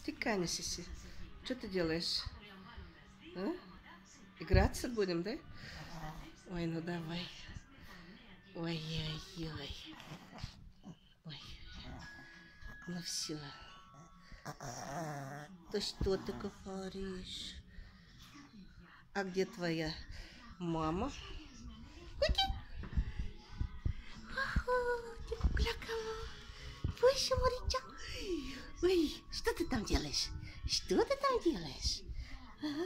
Тиканя, Сиси. Что ты делаешь? А? Играться будем, да? Ой, ну давай. Ой-ой-ой. Ой. Ну все. Да что ты говоришь? А где твоя мама? Боже, Марича. Ой, ты там делаешь? Что ты там делаешь? Ага.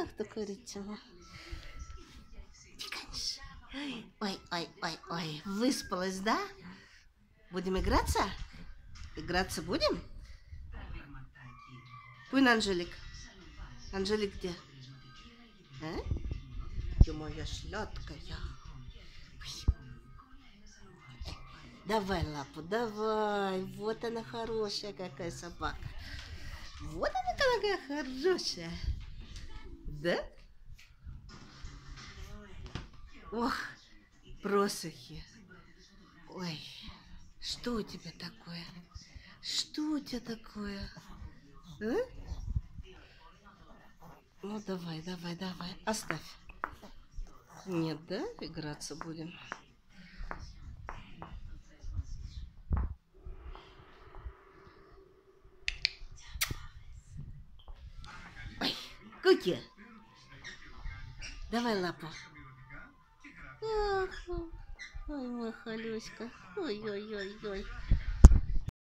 Ах, ты. Тиканешь. Ой, ой, ой, ой. Выспалась, да? Будем играться? Играться будем? Куин Анжелик. Анжелик где? А? Ты моя сладкая. Давай лапу, давай. Вот она хорошая какая собака. Вот она какая хорошая. Да? Ох, просохи. Ой, что у тебя такое? Что у тебя такое? А? Ну, давай, давай, давай. Оставь. Нет, да? Играться будем. Куки. Давай лапу. Ах, ой, мой халюська. Ой-ой-ой-ой.